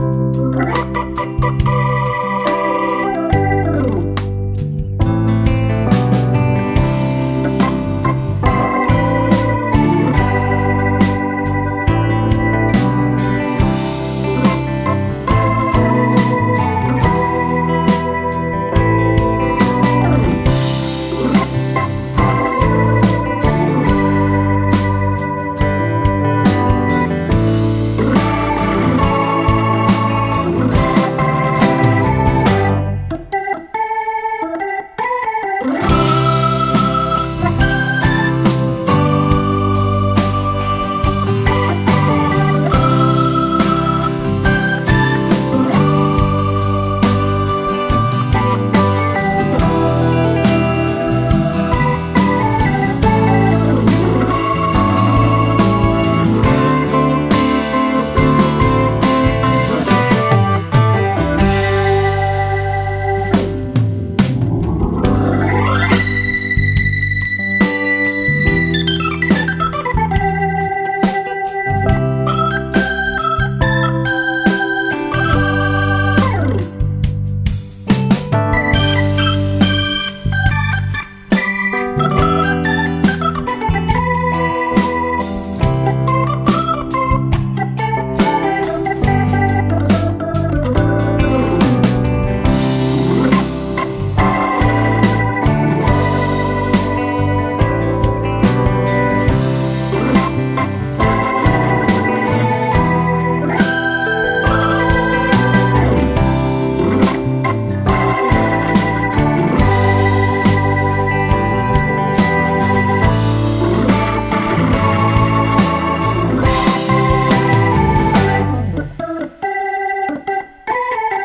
Thank.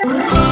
Bye.